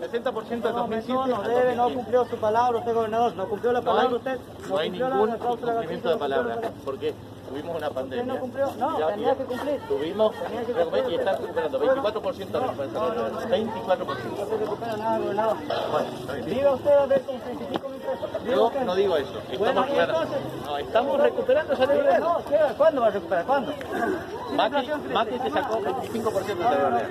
60% del 2007. No, no debe, no cumplió su palabra usted, gobernador. No cumplió la No palabra hay, usted. no hay cumplió la ningún cláusula incumplimiento de no palabra. cumplió la ¿Por qué? Tuvimos una pandemia. no cumplió. No, Ya- tenía que cumplir. Tuvimos Tenía que ve, y cumplir. está recuperando 24% de recuperación. 24%. No se recupera nada, gobernador. Bueno. Diga usted a ver con Yo no digo eso. Estamos, ¿y claro- entonces? no, estamos recuperando esa deuda. ¿cuándo va a recuperar? ¿Cuándo? Macri, Macri te sacó 25% de deuda.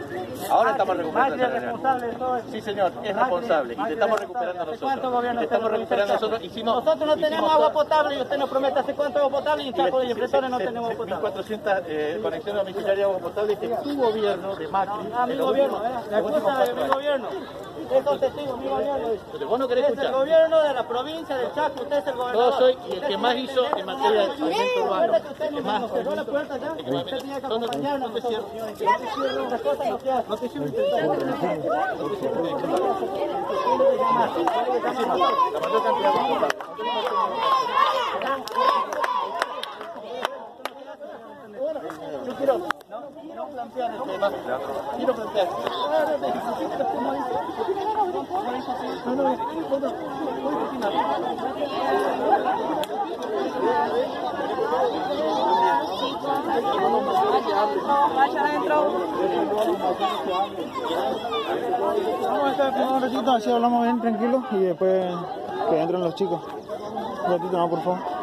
Ahora estamos recuperando Macri esa es deuda. responsable de todo esto. Sí, señor, es responsable y te es estamos recuperando ¿Hace nosotros. cuánto Y te estamos la recuperando nosotros. Hicimos, Nosotros no tenemos agua potable y usted nos promete hace cuánto agua potable y en Chaco de Impresores no tenemos agua potable. 1.400 eh, conexiones domiciliarias de agua potable que tu gobierno de Macri. Ah, mi en los gobierno, últimos acusa de mi gobierno. Usted es testigo, mi gobierno. Pero vos no querés Es el escuchar. gobierno de la provincia del Chaco, usted es el gobernador. Yo soy y el que más hizo en materia de urbano. El que más cerró la puerta ya. Que Usted tenía acompañarnos. no te cierro. no te cierro, no te cierro. Yo quiero no plantear el tema, quiero plantear. No, no, no, no. Vamos a estar un ratito, así hablamos bien tranquilo y después que entren los chicos. Un ratito más, por favor.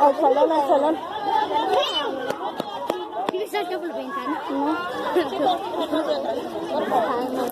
哦，少了吗？少了？你为啥不认真呢？嗯。